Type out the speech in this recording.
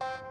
you